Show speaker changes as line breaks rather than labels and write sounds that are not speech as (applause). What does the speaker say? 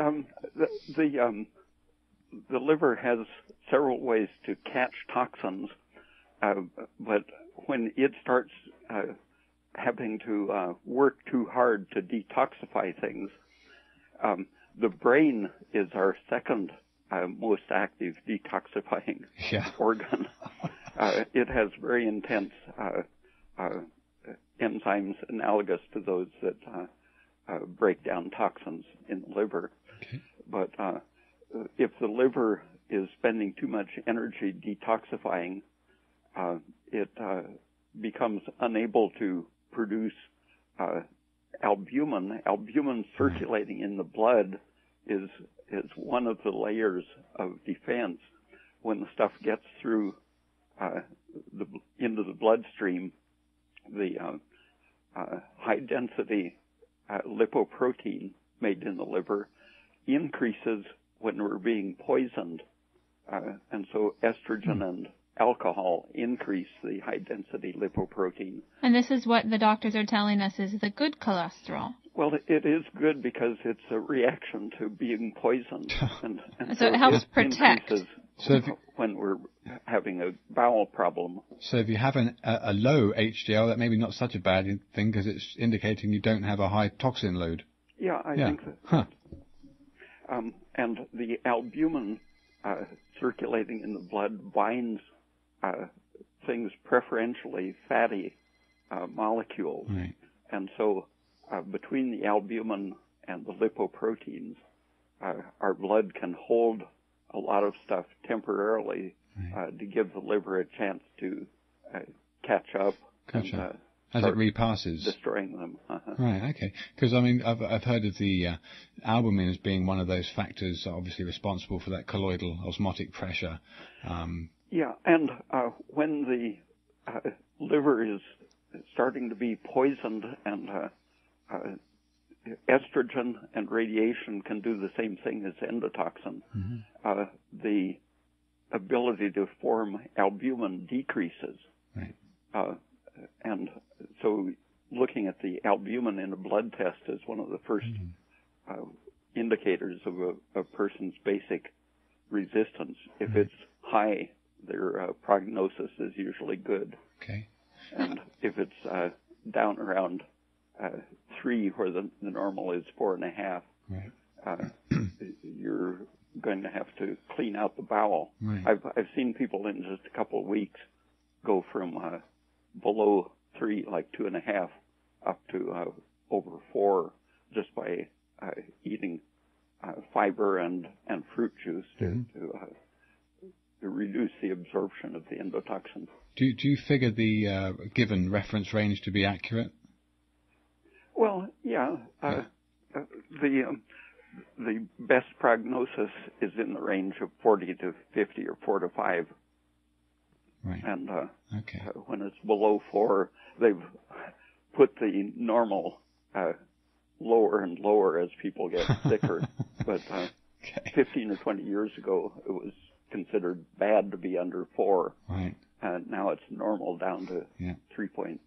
um, the the, um, the liver has several ways to catch toxins, uh, but when it starts uh, having to uh, work too hard to detoxify things, um, the brain is our second uh, most active detoxifying (laughs)
Yeah.
organ. Uh, it has very intense uh, uh, enzymes analogous to those that uh, uh, break down toxins in the liver.
Okay.
But uh, if the liver is spending too much energy detoxifying, uh, it uh, becomes unable to produce uh, albumin. Albumin circulating in the blood is is one of the layers of defense when the stuff gets through uh, the into the bloodstream. The uh, uh, high density uh, lipoprotein made in the liver increases when we're being poisoned, uh, and so estrogen and alcohol increase the high density lipoprotein.
And this is what the doctors are telling us is the good cholesterol.
Well, it is good because it's a reaction to being poisoned, (laughs) and, and
So it helps
it
protect.
So if
when we're having a bowel problem.
So if you have an, a, a low HDL, that may be not such a bad thing because it's indicating you don't have a high toxin load.
Yeah, I
yeah.
think that.
Huh.
And the albumin uh, circulating in the blood binds uh, things preferentially fatty uh, molecules,
Right.
and so uh, between the albumin and the lipoproteins, uh, our blood can hold a lot of stuff temporarily uh, to give the liver a chance to uh, catch up
Gotcha.
and uh,
As it repasses.
destroying them. Uh-huh.
Right, okay. Because I mean, I've I've heard of the uh, albumin as being one of those factors, obviously responsible for that colloidal osmotic pressure. Um,
Yeah, and uh, when the uh, liver is starting to be poisoned and uh, uh, estrogen and radiation can do the same thing as endotoxin, uh, the ability to form albumin decreases.
Right.
Uh, and so looking at the albumin in a blood test is one of the 1st uh, indicators of a, a person's basic resistance. If it's high, their uh, prognosis is usually good.
okay.
And if it's uh, down around uh, three, where the, the normal is four and a half,
Right.
uh, (clears throat) you're going to have to clean out the bowel.
Right.
I've I've seen people in just a couple of weeks go from uh, below three, like two and a half, up to uh, over four, just by uh, eating uh, fiber and and fruit juice to to, uh, to reduce the absorption of the endotoxin.
Do you- do you figure the uh, given reference range to be accurate?
Well, yeah. Uh, uh, the um, the best prognosis is in the range of 40 to 50 or 4 to 5.
Right.
And uh,
Okay.
uh, when it's below 4, they've put the normal uh, lower and lower as people get (laughs) sicker. but uh,
Okay.
15 or 20 years ago, it was considered bad to be under 4.
Right.
And now it's normal down to
Yeah.
3 point.